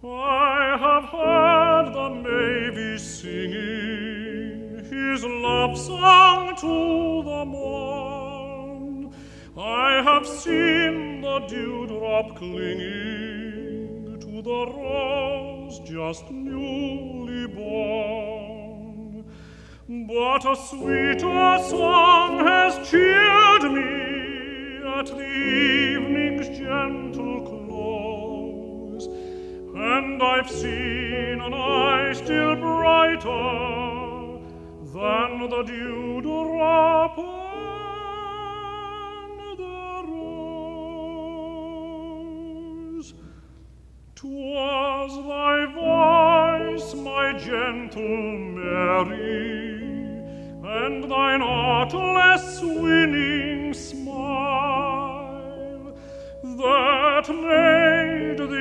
I have heard the mavis singing his love song to the morn. I have seen the dewdrop clinging to the rose just newly born. But a sweeter song has cheered me at the evening's gentle close and I've seen an eye still brighter than the dewdrop on the rose. 'Twas thy voice, my gentle Mary, and thine artless winning smile that made this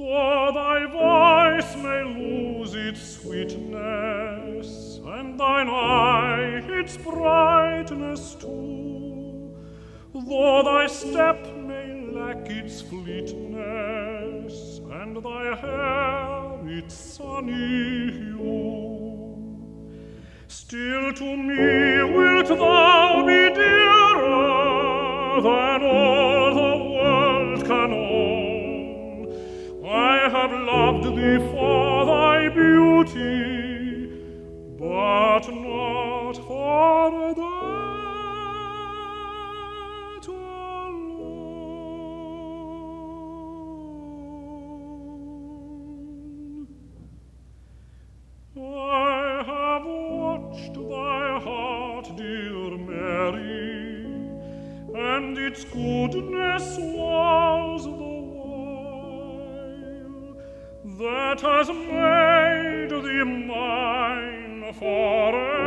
Though thy voice may lose its sweetness, and thine eye its brightness too, though thy step may lack its fleetness, and thy hair its sunny hue, still to me wilt thou be dearer than all loved thee for thy beauty, but not for that alone. I have watched thy heart, dear Mary, and its goodness was that has made thee mine forever.